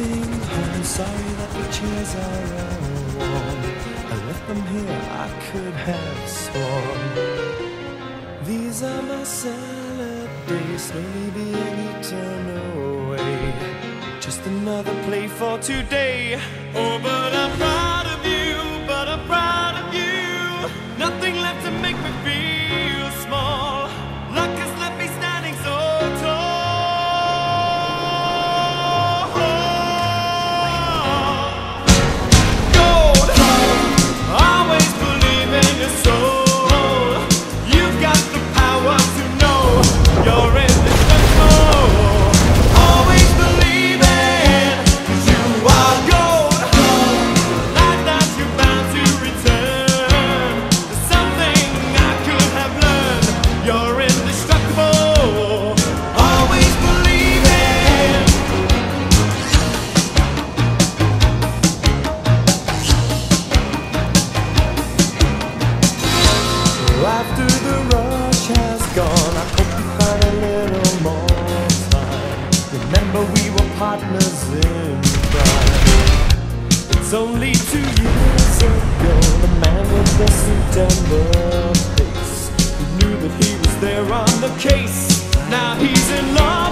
I'm sorry that the chairs are all warm. I left them here, I could have sworn. These are my salad days, slowly being eaten away. Just another play for today. Oh, but I'm proud After the rush has gone, I hope you find a little more time. Remember, we were partners in crime. It's only two years ago, the man with the suit and the face who knew that he was there on the case. Now he's in love